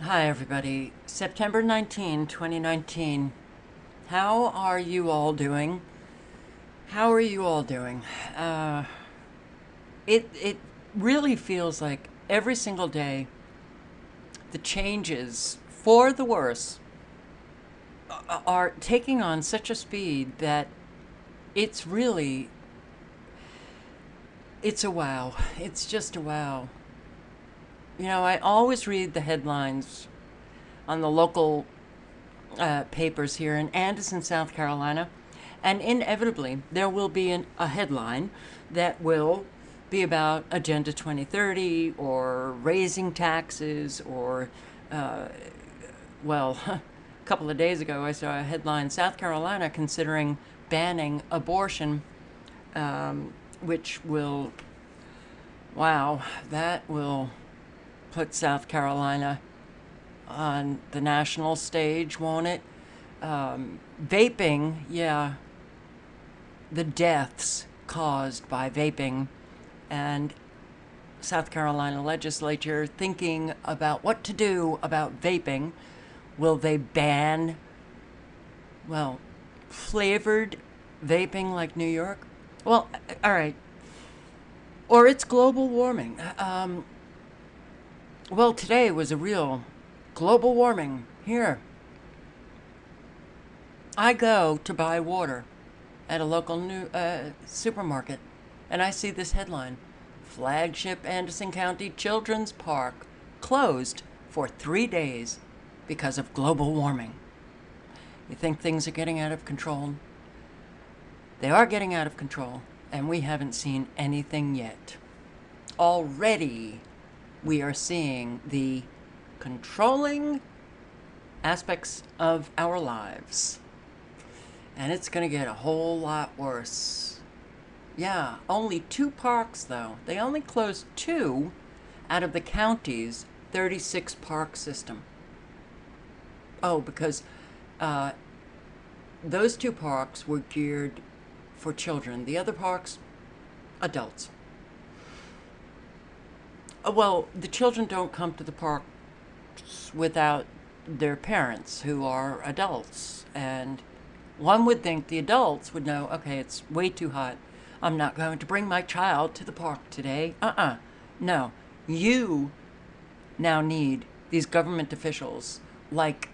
Hi, everybody. September 19, 2019. How are you all doing? How are you all doing? Uh, it, it really feels like every single day the changes for the worse are taking on such a speed that it's really it's a wow it's just a wow you know i always read the headlines on the local uh, papers here in anderson south carolina and inevitably there will be an, a headline that will be about agenda 2030 or raising taxes or uh, well, a couple of days ago, I saw a headline South Carolina considering banning abortion, um, which will, wow, that will put South Carolina on the national stage, won't it? Um, vaping, yeah, the deaths caused by vaping, and South Carolina legislature thinking about what to do about vaping. Will they ban, well, flavored vaping like New York? Well, all right. Or it's global warming. Um, well, today was a real global warming here. I go to buy water at a local new uh, supermarket, and I see this headline: Flagship Anderson County Children's Park closed for three days because of global warming. You think things are getting out of control? They are getting out of control, and we haven't seen anything yet. Already, we are seeing the controlling aspects of our lives. And it's going to get a whole lot worse. Yeah, only two parks, though. They only closed two out of the county's 36 park system. Oh, because uh, those two parks were geared for children. The other parks, adults. Uh, Well, the children don't come to the parks without their parents, who are adults. And one would think the adults would know okay, it's way too hot. I'm not going to bring my child to the park today. Uh uh No. You now need these government officials like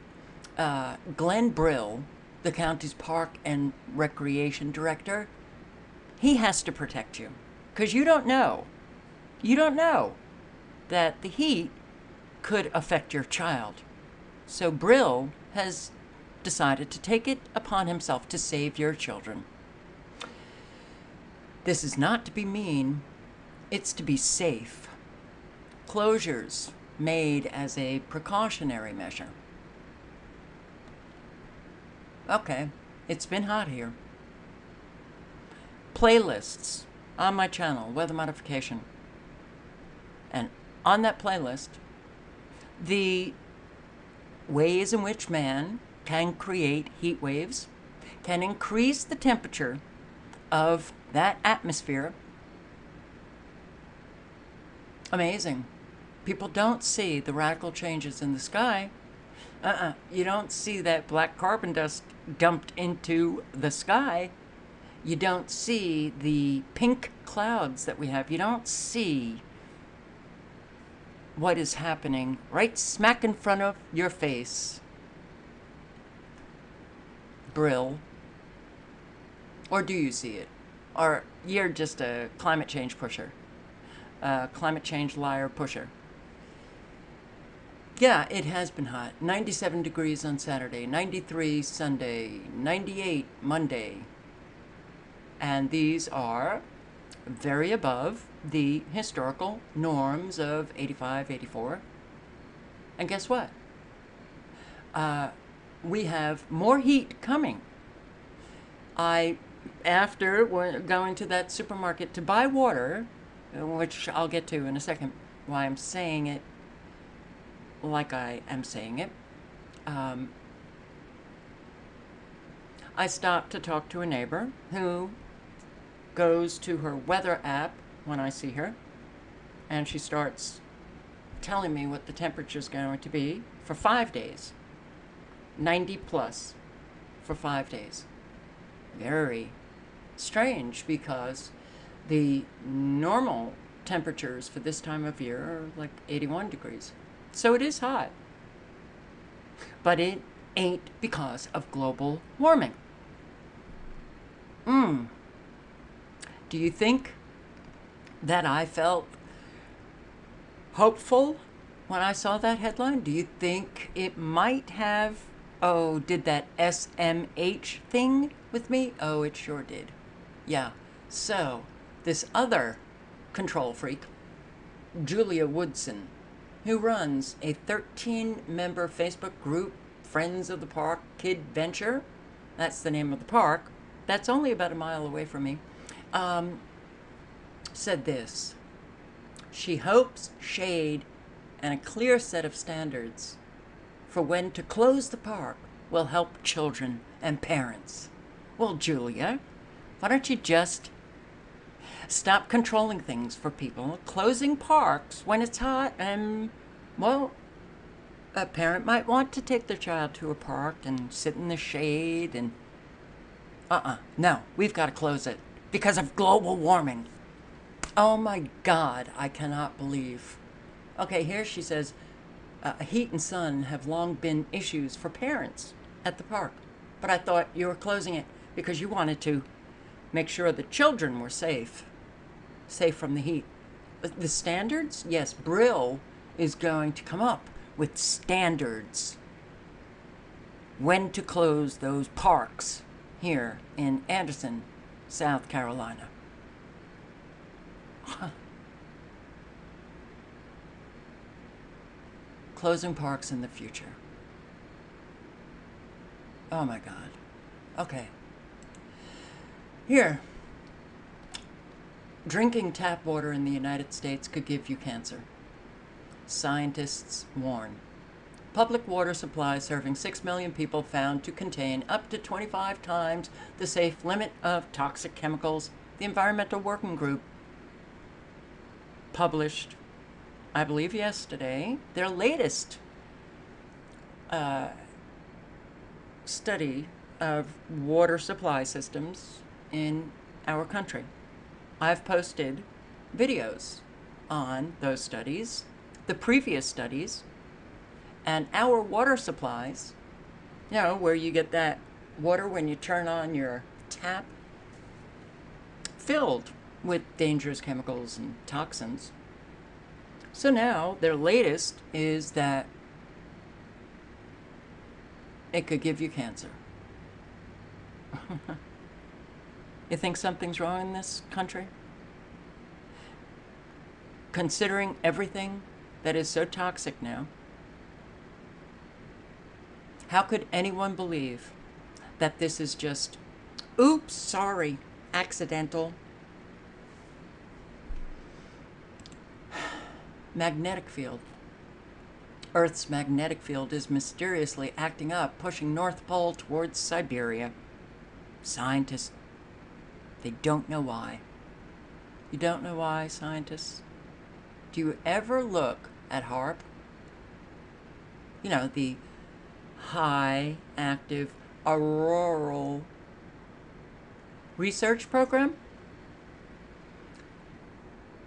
uh, Glenn Brill, the county's park and recreation director. He has to protect you because you don't know. You don't know that the heat could affect your child. So Brill has decided to take it upon himself to save your children. This is not to be mean, it's to be safe. Closures made as a precautionary measure. Okay, it's been hot here. Playlists on my channel, Weather Modification. And on that playlist, the ways in which man can create heat waves, can increase the temperature of that atmosphere. Amazing. People don't see the radical changes in the sky. Uh uh You don't see that black carbon dust dumped into the sky. You don't see the pink clouds that we have. You don't see what is happening right smack in front of your face. Brill. Or do you see it? Or you're just a climate change pusher, a climate change liar pusher. Yeah, it has been hot. 97 degrees on Saturday, 93 Sunday, 98 Monday. And these are very above the historical norms of 85, 84. And guess what? Uh, we have more heat coming. I, after going to that supermarket to buy water, uh, which I'll get to in a second, why I'm saying it like I am saying it, um, I stopped to talk to a neighbor who goes to her weather app when I see her, and she starts telling me what the temperature is going to be for five days 90 plus for five days. Very strange because the normal temperatures for this time of year are like 81 degrees. So it is hot. But it ain't because of global warming. Hmm. Do you think that I felt hopeful when I saw that headline? Do you think it might have, oh, did that SMH thing with me? Oh, it sure did. Yeah. So, this other control freak, Julia Woodson, who runs a 13 member Facebook group, Friends of the Park Kid Venture, that's the name of the park, that's only about a mile away from me, um, said this She hopes shade and a clear set of standards for when to close the park will help children and parents. Well, Julia, why don't you just stop controlling things for people, closing parks when it's hot, and, well, a parent might want to take their child to a park and sit in the shade and. Uh uh No, we've got to close it because of global warming. Oh my God, I cannot believe. Okay, here she says uh, heat and sun have long been issues for parents at the park. But I thought you were closing it because you wanted to make sure the children were safe, safe from the heat. The standards? Yes, Brill is going to come up with standards when to close those parks here in Anderson, South Carolina. Closing parks in the future. Oh my God. Okay. Here. Drinking tap water in the United States could give you cancer. Scientists warn. Public water supply serving 6 million people found to contain up to 25 times the safe limit of toxic chemicals. The Environmental Working Group published, I believe, yesterday, their latest uh, study of water supply systems in our country. I've posted videos on those studies, the previous studies, and our water supplies, you know, where you get that water when you turn on your tap, filled with dangerous chemicals and toxins. So now their latest is that it could give you cancer. you think something's wrong in this country? Considering everything that is so toxic now, how could anyone believe that this is just, oops, sorry, accidental? Magnetic field. Earth's magnetic field is mysteriously acting up, pushing North Pole towards Siberia. Scientists, they don't know why. You don't know why, scientists? Do you ever look at HAARP? You know, the high active auroral research program?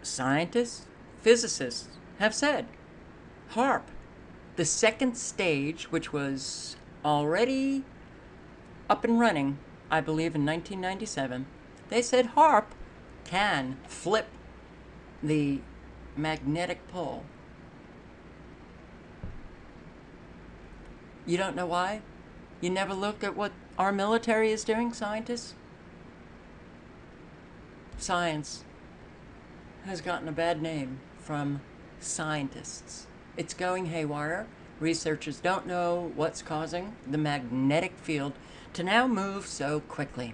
Scientists, physicists have said HAARP, the second stage, which was already up and running, I believe in 1997, they said HAARP can flip the magnetic pole. You don't know why? You never look at what our military is doing, scientists? Science has gotten a bad name from scientists. It's going haywire. Researchers don't know what's causing the magnetic field to now move so quickly.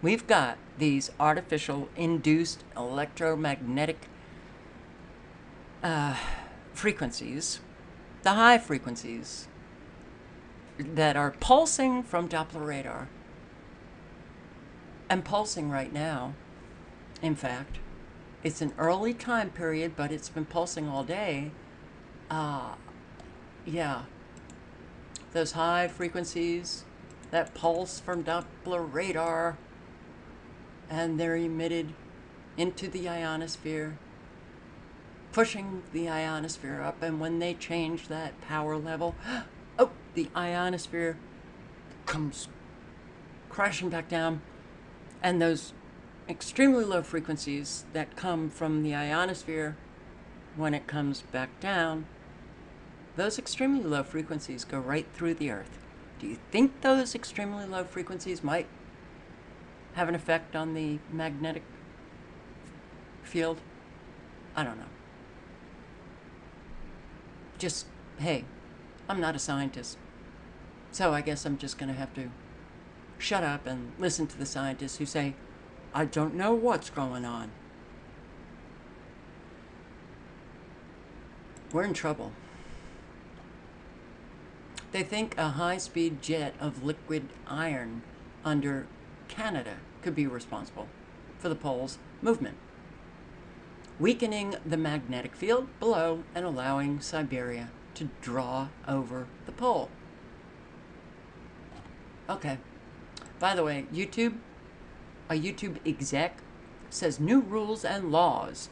We've got these artificial induced electromagnetic uh, frequencies, the high frequencies that are pulsing from Doppler radar. And pulsing right now, in fact. It's an early time period, but it's been pulsing all day uh, yeah, those high frequencies, that pulse from Doppler radar, and they're emitted into the ionosphere, pushing the ionosphere up. And when they change that power level, the ionosphere comes crashing back down, and those extremely low frequencies that come from the ionosphere when it comes back down, those extremely low frequencies go right through the Earth. Do you think those extremely low frequencies might have an effect on the magnetic field? I don't know. Just, hey, I'm not a scientist. So I guess I'm just going to have to shut up and listen to the scientists who say, I don't know what's going on. We're in trouble. They think a high speed jet of liquid iron under Canada could be responsible for the pole's movement, weakening the magnetic field below and allowing Siberia to draw over the pole. Okay. By the way, YouTube, a YouTube exec says new rules and laws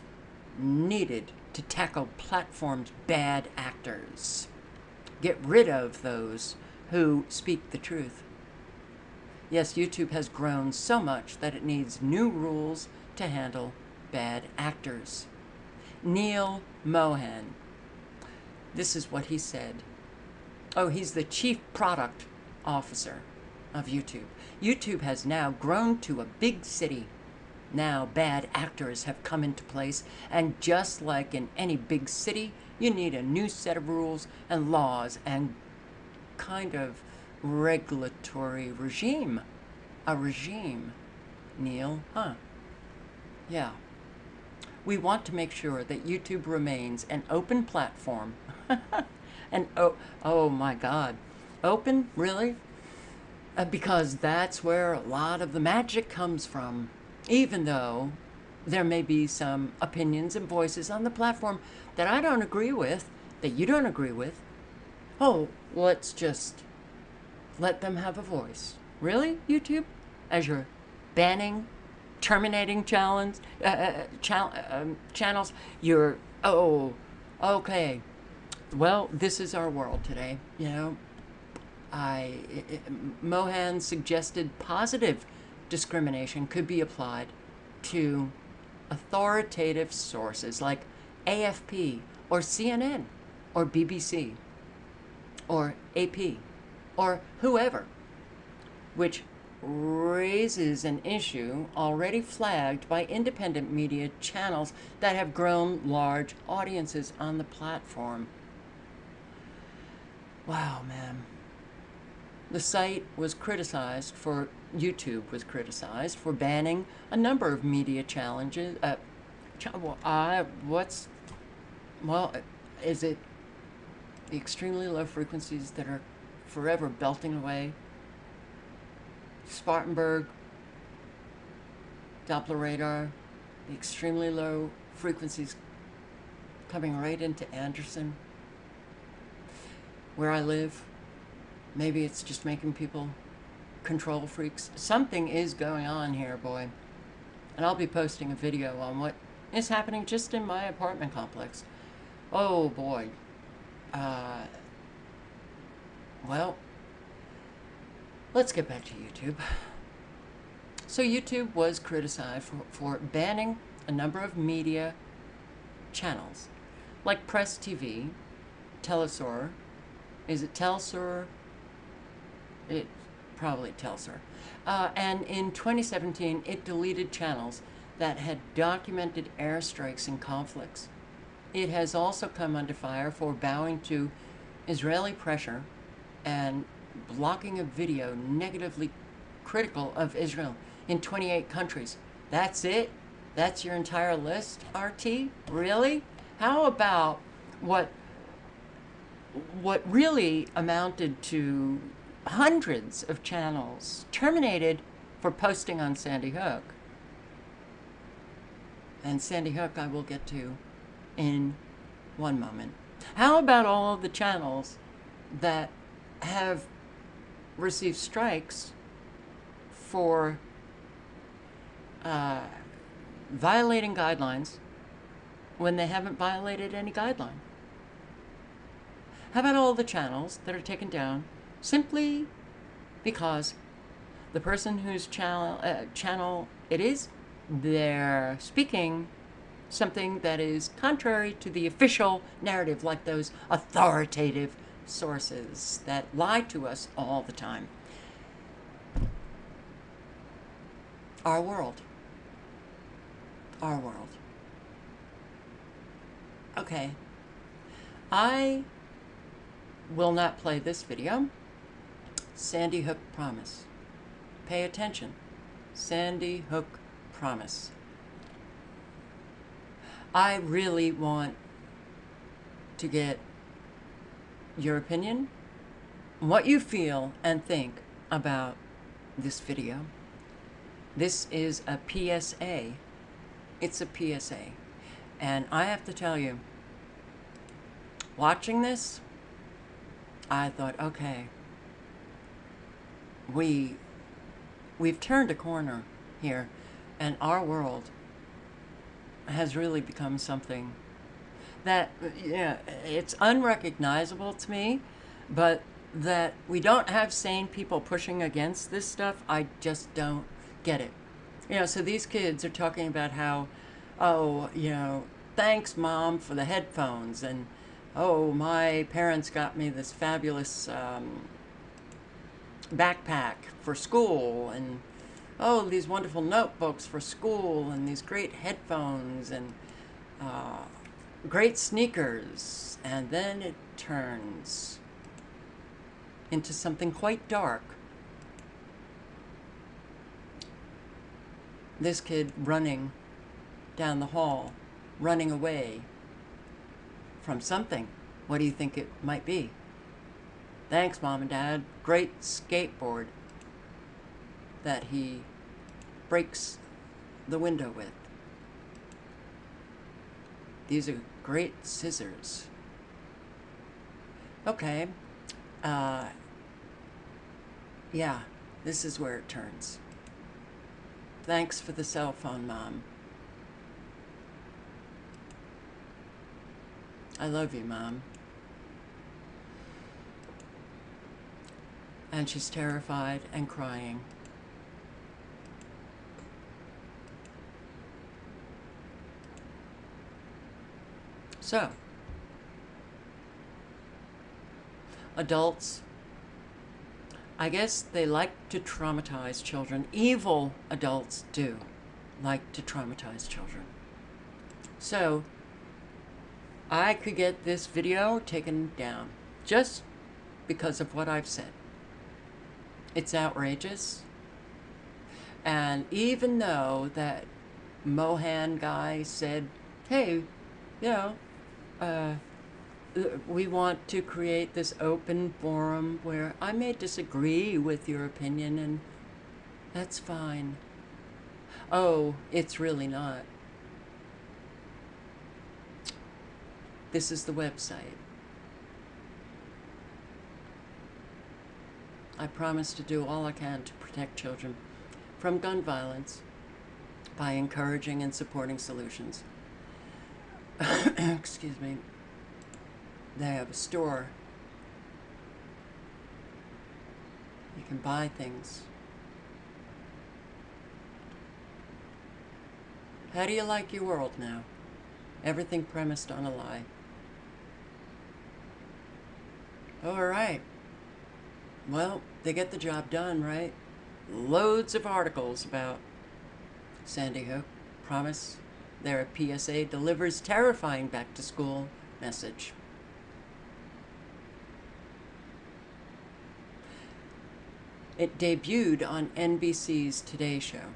needed to tackle platforms' bad actors. Get rid of those who speak the truth. Yes, YouTube has grown so much that it needs new rules to handle bad actors. Neal Mohan. This is what he said. Oh, he's the chief product officer of YouTube. YouTube has now grown to a big city. Now, bad actors have come into place, and just like in any big city, you need a new set of rules and laws and kind of regulatory regime. A regime, Neal, huh? Yeah. We want to make sure that YouTube remains an open platform. and oh, oh my God, open? Really? Uh, because that's where a lot of the magic comes from. Even though there may be some opinions and voices on the platform that I don't agree with, that you don't agree with. Oh, let's just let them have a voice. Really, YouTube? As you're banning, terminating challenge, uh, uh, cha- um, channels, you're, oh, okay. Well, this is our world today, you know. I, it, Mohan suggested positive discrimination could be applied to authoritative sources like AFP or CNN or BBC or AP or whoever, which raises an issue already flagged by independent media channels that have grown large audiences on the platform. Wow, man. The site was criticized for, YouTube was criticized for banning a number of media challenges. Uh, ch- well, what's, well, is it the extremely low frequencies that are forever belting away? Spartanburg, Doppler radar, the extremely low frequencies coming right into Anderson, where I live. Maybe it's just making people control freaks. Something is going on here, boy. And I'll be posting a video on what is happening just in my apartment complex. Oh boy. Uh, well, let's get back to YouTube. So, YouTube was criticized for, for banning a number of media channels, like Press TV, Telesur. Is it Telsur? It probably Telsur. Uh, and in 2017, it deleted channels that had documented airstrikes and conflicts. It has also come under fire for bowing to Israeli pressure and blocking a video negatively critical of Israel in 28 countries. That's it? That's your entire list, RT? Really? How about what what really amounted to hundreds of channels terminated for posting on Sandy Hook. And Sandy Hook I will get to in one moment. How about all the channels that have received strikes for uh, violating guidelines when they haven't violated any guideline? How about all the channels that are taken down simply because the person whose channel uh, channel it is, they're speaking something that is contrary to the official narrative, like those authoritative sources that lie to us all the time. Our world. Our world. Okay. I will not play this video. Sandy Hook Promise. Pay attention. Sandy Hook Promise. I really want to get your opinion, what you feel and think about this video. This is a PSA. It's a PSA. And I have to tell you, watching this, I thought, okay, we we've turned a corner here and our world has really become something that yeah it's unrecognizable to me but that we don't have sane people pushing against this stuff. I just don't get it. You know so these kids are talking about how oh you know thanks mom for the headphones and oh my parents got me this fabulous um, backpack for school and oh these wonderful notebooks for school and these great headphones and uh, great sneakers. And then it turns into something quite dark. This kid running down the hall running away from something. What do you think it might be Thanks, Mom and Dad. Great skateboard that he breaks the window with. These are great scissors. Okay. Uh, yeah, this is where it turns. Thanks for the cell phone, Mom. I love you, Mom. And she's terrified and crying. So, adults, I guess they like to traumatize children. Evil adults do like to traumatize children. So, I could get this video taken down just because of what I've said. It's outrageous. And even though that Mohan guy said, hey, you know, uh, we want to create this open forum where I may disagree with your opinion and that's fine. Oh, it's really not. This is the website. I promise to do all I can to protect children from gun violence by encouraging and supporting solutions. Excuse me. They have a store. You can buy things. How do you like your world now? Everything premised on a lie. All right. Well, they get the job done, right? Loads of articles about Sandy Hook. Promise their PSA delivers terrifying back to school message. It debuted on NBC's Today Show.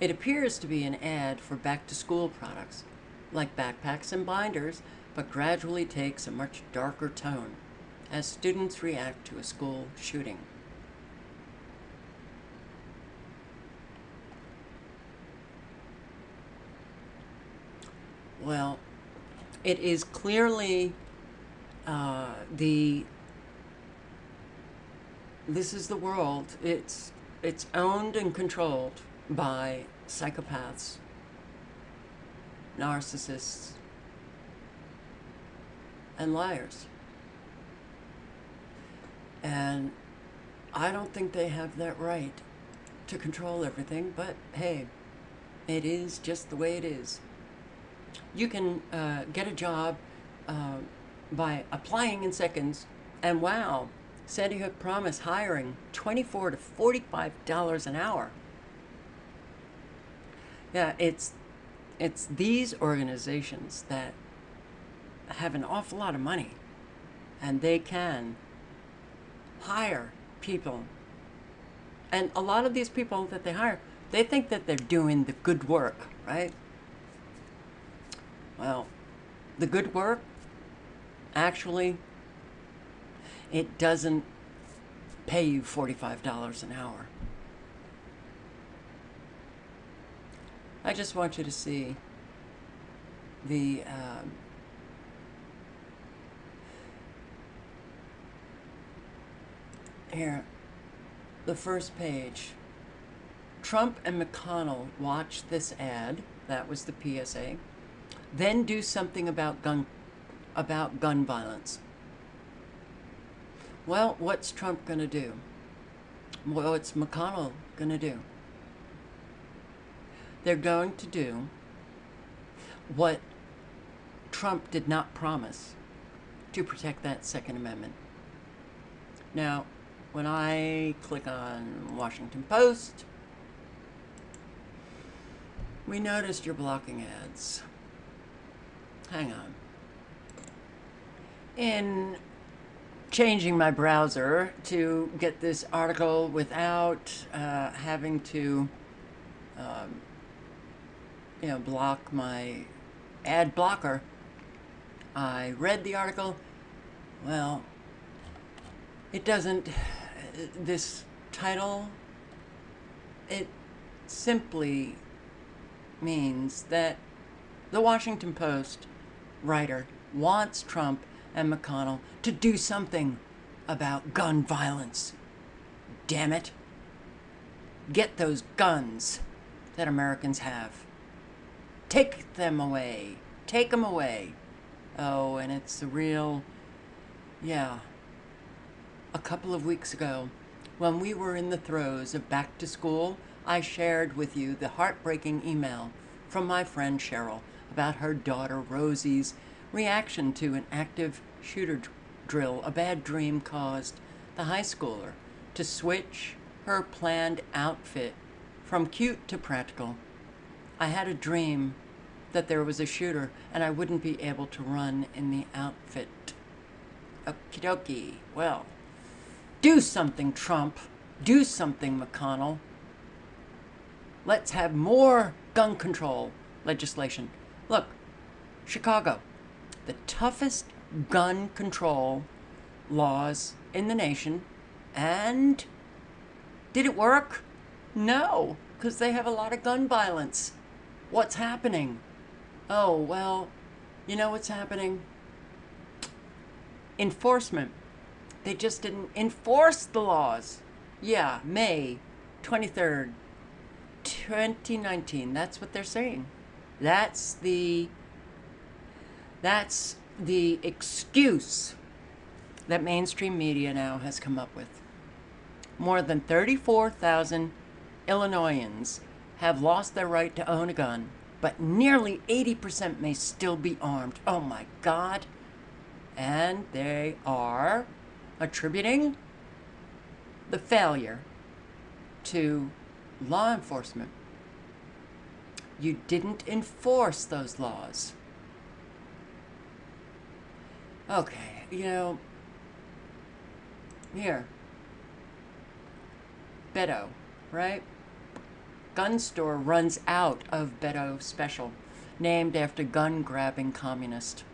It appears to be an ad for back to school products, like backpacks and binders, but gradually takes a much darker tone as students react to a school shooting. Well, It is clearly uh, the. This is the world. It's it's owned and controlled by psychopaths, narcissists, and liars. And I don't think they have that right to control everything, but hey, it is just the way it is. You can uh, get a job uh, by applying in seconds, and wow, Sandy Hook Promise hiring 24 to $45 an hour. Yeah, it's it's these organizations that have an awful lot of money and they can hire people. And a lot of these people that they hire, they think that they're doing the good work, right? Well, the good work actually it doesn't pay you $45 an hour. I just want you to see the um, here the first page. Trump and McConnell watch this ad that was the PSA then do something about gun about gun violence. Well what's Trump going to do? Well what's McConnell going to do? They're going to do what Trump did not promise to protect that Second Amendment. Now, when I click on Washington Post, we noticed you're blocking ads. Hang on. In changing my browser to get this article without uh, having to um, you know, block my ad blocker. I read the article. Well, it doesn't, this title, it simply means that the Washington Post writer wants Trump and McConnell to do something about gun violence. Damn it. Get those guns that Americans have. Take them away. Take them away. Oh, and it's a real. Yeah. A couple of weeks ago, when we were in the throes of back to school, I shared with you the heartbreaking email from my friend Cheryl about her daughter Rosie's reaction to an active shooter drill a bad dream caused the high schooler to switch her planned outfit from cute to practical. I had a dream that there was a shooter and I wouldn't be able to run in the outfit. Okie dokie. Well, do something, Trump. Do something, McConnell. Let's have more gun control legislation. Look, Chicago, the toughest gun control laws in the nation. And did it work? No, because they have a lot of gun violence. What's happening? Oh, well, you know what's happening? Enforcement. They just didn't enforce the laws. Yeah, May 23rd, 2019. That's what they're saying. That's the that's the excuse that mainstream media now has come up with. More than 34,000 Illinoisans have lost their right to own a gun but nearly 80% may still be armed. Oh my God. And they are attributing the failure to law enforcement. You didn't enforce those laws. Okay, you know, here, Beto, right? gun store runs out of Beto Special, named after gun grabbing communist.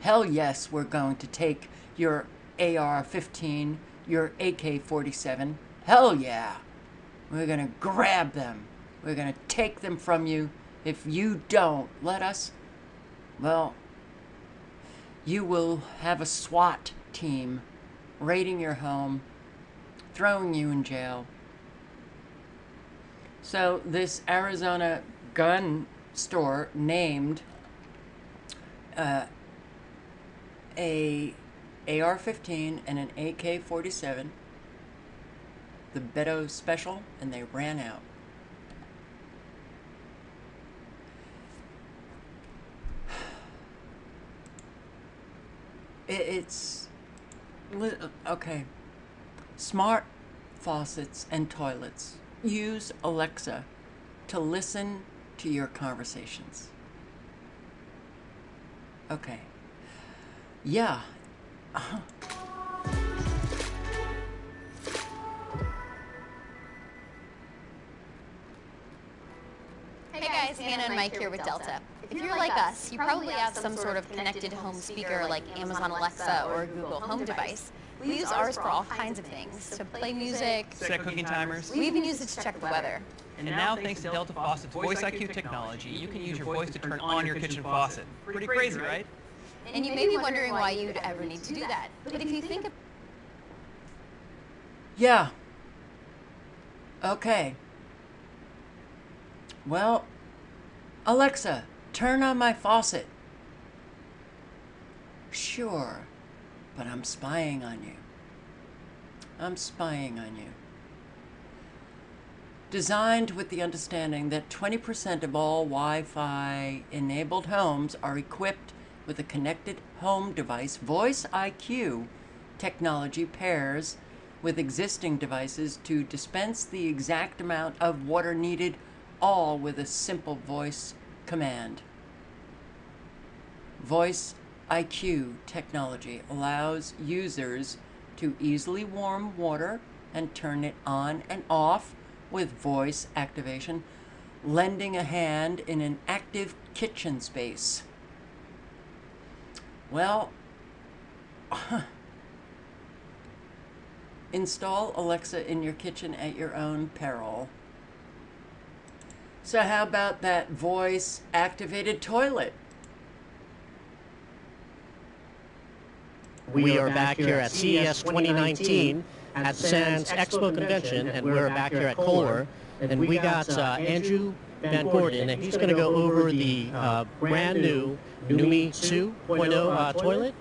Hell yes, we're going to take your AR 15, your AK 47. Hell yeah. We're to grab them. We're to take them from you. If you don't let us, well, you will have a SWAT team raiding your home, throwing you in jail. So, this Arizona gun store named uh, a AR-15 and an AK-47, the Beto Special, and they ran out. It's okay. Smart faucets and toilets use Alexa to listen to your conversations. Okay. Yeah. Hey guys, Hannah and Mike here with Delta. If you're like us, you probably have some sort of connected home speaker like Amazon Alexa or Google Home device. We use ours for all kinds of things, to play music. Set cooking timers. We even use it to check the weather. And now, thanks to Delta Faucet's Voice IQ technology, you can use your voice to turn on your kitchen faucet. Pretty crazy, right? And you may be wondering why you'd ever need to do that. But if you think of Yeah. Okay. Well, Alexa, turn on my faucet. Sure, but I'm spying on you. I'm spying on you. Designed with the understanding that 20% of all Wi Fi enabled homes are equipped with a connected home device, Voice IQ technology pairs with existing devices to dispense the exact amount of water needed, all with a simple voice command. Voice IQ technology allows users to easily warm water and turn it on and off with voice activation, lending a hand in an active kitchen space. Well, install Alexa in your kitchen at your own peril. So, how about that voice activated toilet? We are back here at CES 2019 at Sands Expo Convention, and we're back here at Kohler. And we got uh, Andrew Van Gordon, and he's going to go over the uh, brand new Numi 2.0 uh, toilet.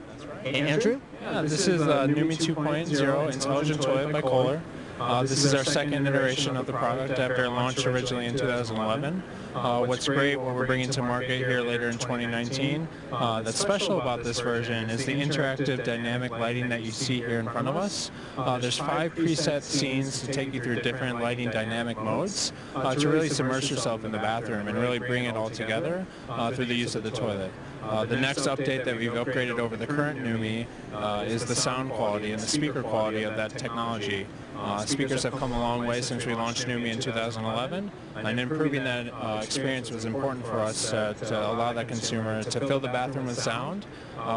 Andrew? Yeah, this is uh, Numi 2.0 Intelligent Toilet by Kohler. Uh, this is our second iteration of the product after it launched originally in 2011. Uh, what's great, what we're bringing to market here later in 2019, uh, that's special about this version is the interactive dynamic lighting that you see here in front of us. Uh, there's five preset scenes to take you through different lighting dynamic modes uh, to really submerge yourself in the bathroom and really bring it all together uh, through the use of the toilet. Uh, the next update that we've upgraded over the current Numi uh, is the sound quality and the speaker quality of that technology. Uh, speakers have come a long way since we launched Numi in 2011, and improving that uh, experience was important for us uh, to allow that consumer to fill the bathroom with sound,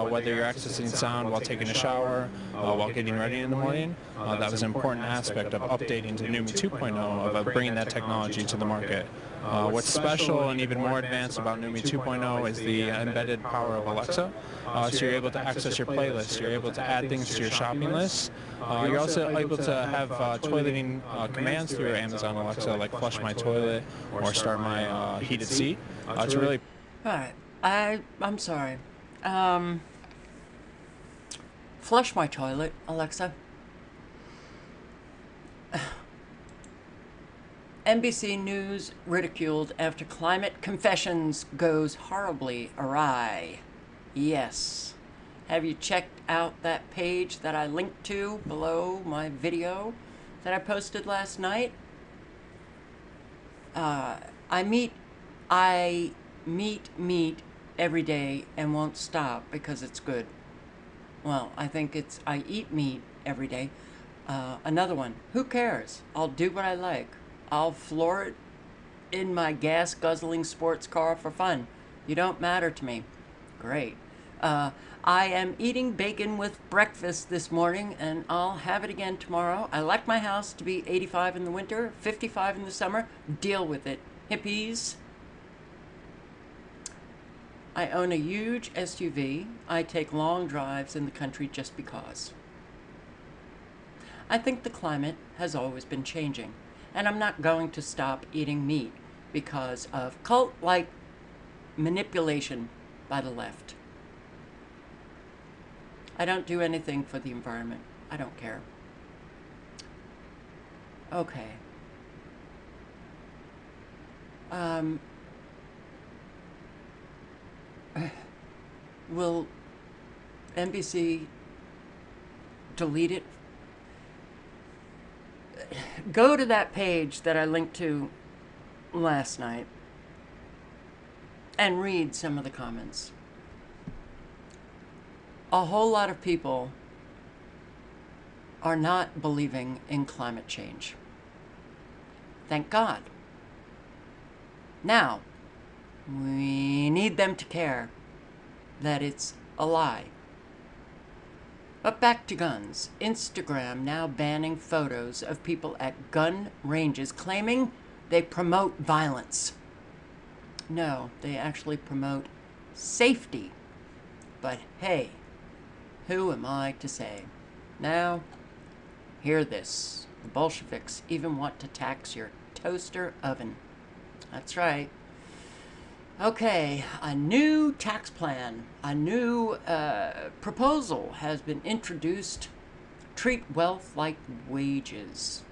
whether you're accessing sound while taking a shower, while getting ready in the morning. That was an important aspect of updating to Numi 2.0, of bringing that technology to the market. Uh, what's special and even more advanced about Numi 2.0 is the embedded power of Alexa. Uh, so you're able to access your playlists, you're able to add things to your shopping list. Uh, you're also able to have uh, toileting uh, commands through Amazon Alexa, like flush my toilet or start my uh, heated seat. Uh, to really All right. I I'm sorry. Um, flush my toilet, Alexa. NBC News ridiculed after climate confessions goes horribly awry. Yes. Have you checked out that page that I linked to below my video that I posted last night? Uh, I meet, I meet meat every day and won't stop because it's good. Well, I think it's I eat meat every day. Uh, another one. Who cares? I'll do what I like. I'll floor it in my gas guzzling sports car for fun. You don't matter to me. Great. Uh, I am eating bacon with breakfast this morning and I'll have it again tomorrow. I like my house to be 85 in the winter, 55 in the summer. Deal with it. Hippies. I own a huge SUV. I take long drives in the country just because. I think the climate has always been changing, and I'm not going to stop eating meat because of cult like manipulation by the left. I don't do anything for the environment. I don't care. Okay. Um, will NBC delete it? Go to that page that I linked to last night and read some of the comments. A whole lot of people are not believing in climate change. Thank God. Now, we need them to care that it's a lie. But back to guns. Instagram now banning photos of people at gun ranges claiming they promote violence. No, they actually promote safety. But hey, who am I to say? Now, hear this. The Bolsheviks even want to tax your toaster oven. That's right. Okay, a new tax plan, a new uh, proposal has been introduced. Treat wealth like wages.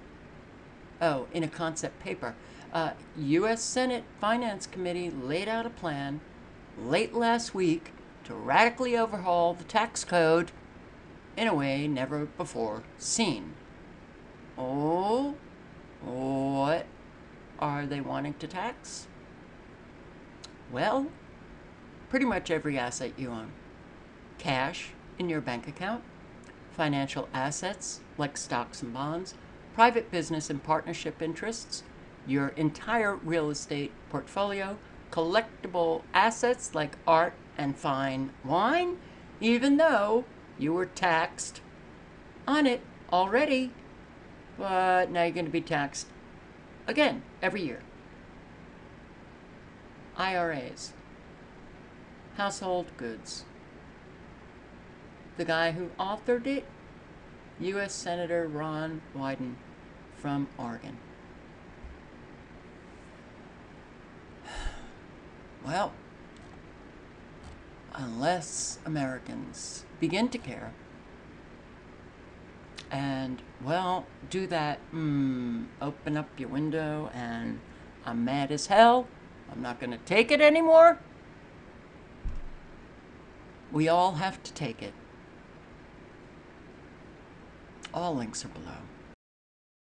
Oh, in a concept paper. Uh, U.S. Senate Finance Committee laid out a plan late last week to radically overhaul the tax code in a way never before seen. Oh, what are they wanting to tax? Well, pretty much every asset you own cash in your bank account, financial assets like stocks and bonds, private business and partnership interests, your entire real estate portfolio, collectible assets like art and fine wine, even though you were taxed on it already. But now you're going to be taxed again every year. IRAs, household goods. The guy who authored it, U.S. Senator Ron Wyden from Oregon. Well, unless Americans begin to care and, well, do that, mm, open up your window and I'm mad as hell, I'm not going to take it anymore, we all have to take it. All links are below.